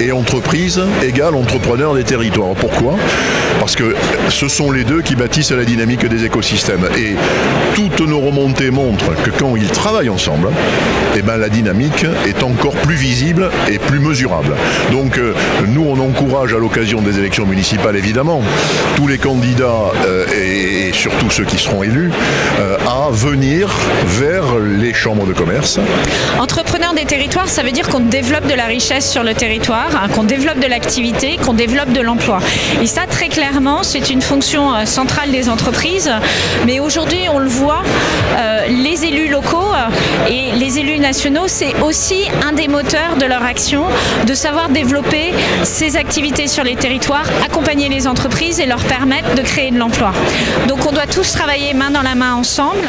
et entreprise égale entrepreneur des territoires. Pourquoi? Parce que ce sont les deux qui bâtissent la dynamique des écosystèmes. Et toutes nos remontées montrent que quand ils travaillent ensemble, eh ben, la dynamique est encore plus visible et plus mesurable. Donc euh, nous, on encourage à l'occasion des élections municipales, évidemment, tous les candidats euh, et, et surtout ceux qui seront élus euh, à venir vers les chambres de commerce. Entrepreneur des territoires, ça veut dire qu'on développe de la richesse sur le territoire, hein, qu'on développe de l'activité, qu'on développe de l'emploi. Et ça, très clairement, c'est une fonction euh, centrale des entreprises. Mais aujourd'hui, on le voit, euh, les élus locaux euh, et les élus nationaux, c'est aussi un des moteurs de leur action, de savoir développer ces activités sur les territoires, accompagner les entreprises et leur permettre de créer de l'emploi. Donc on doit tous travailler main dans la main ensemble.